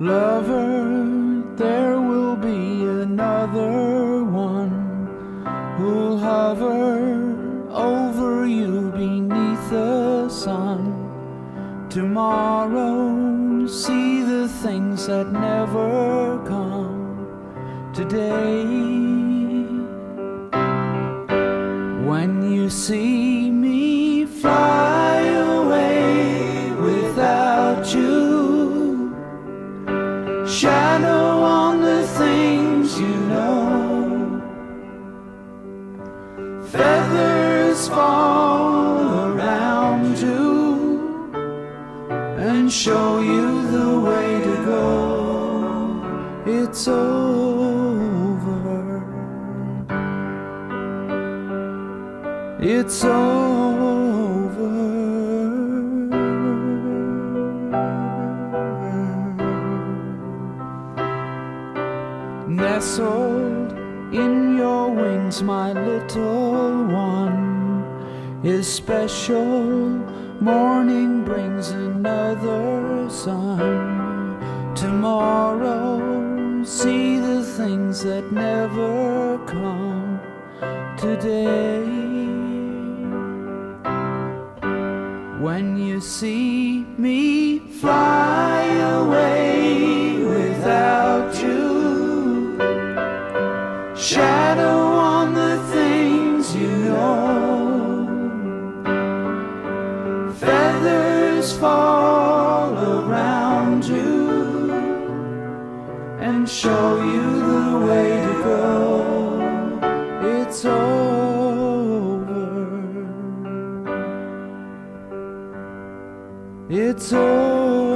Lover, there will be another one who'll hover over you beneath the sun. Tomorrow, see the things that never come today. When you see me fly feathers fall around you and show you the way to go. It's over. It's over. Nestled in your wings, my little one is special. Morning brings another sun. Tomorrow, see the things that never come today. When you see fall around you and show you the way to go. It's over. It's over.